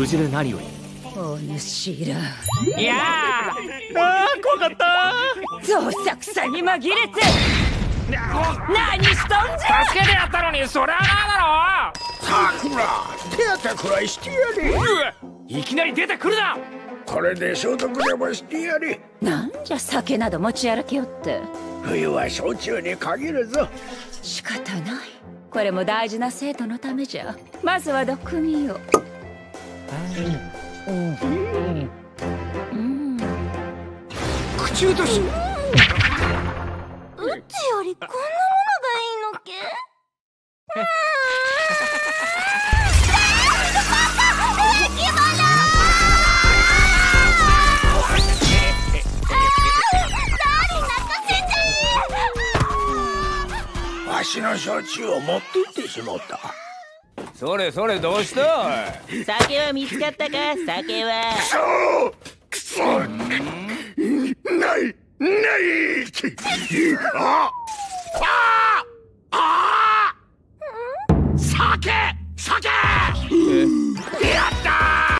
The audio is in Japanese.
無事で何より。お主ら。いやー。あー怖かった。どさくさに紛れて。何しとんじゃ。助けてやったのにそれはさくら手当てくらいしてやれ。なだろいきなり出てくるな。これで消毒でもしてやれ。なんじゃ酒など持ち歩きよって。冬は焼酎に限るぞ。仕方ない。これも大事な生徒のためじゃ。まずは毒味をうん。口移しうちよりこん。なものがいいのけわしの焼酎を持って行ってしもったそれそれどうした？酒は見つかったか？酒は。そうくそないないあ